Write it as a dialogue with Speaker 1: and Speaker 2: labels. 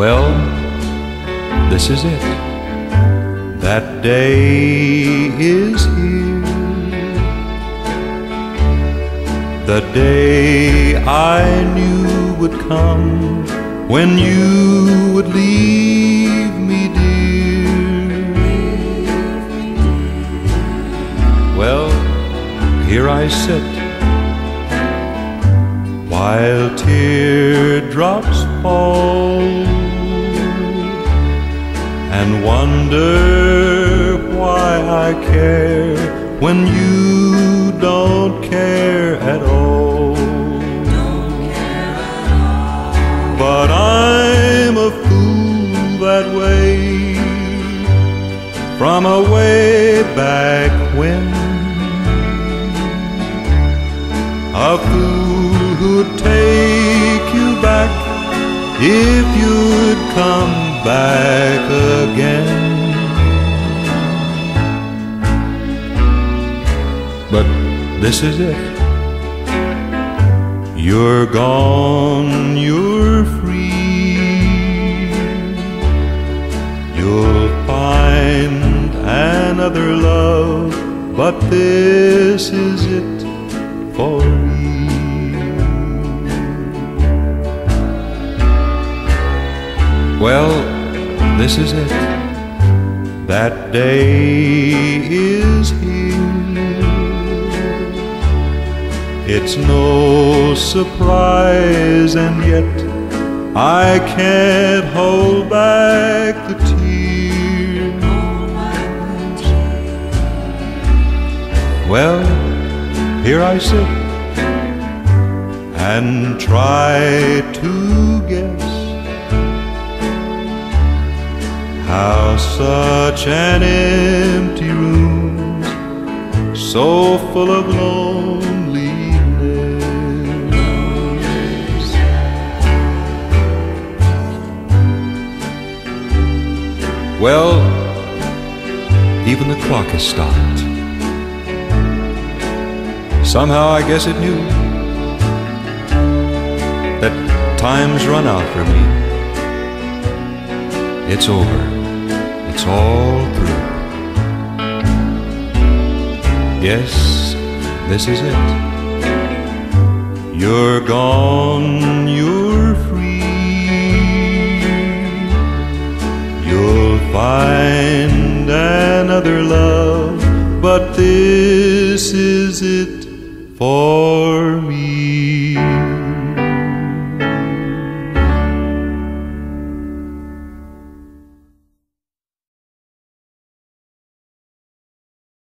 Speaker 1: Well, this is it. That day is here. The day I knew would come when you would leave me, dear. Well, here I sit while teardrops fall and wonder why I care when you don't care at all. But I'm a fool that way from a way back when. A fool who'd take you back if you'd come back again. This is it. You're gone, you're free. You'll find another love, but this is it for me. Well, this is it. That day is here. It's no surprise, and yet I can't hold back the tears. Well, here I sit and try to guess how such an empty room, so full of loneliness, well, even the clock has stopped. Somehow I guess it knew that time's run out for me. It's over. It's all through. Yes, this is it. You're gone, you're for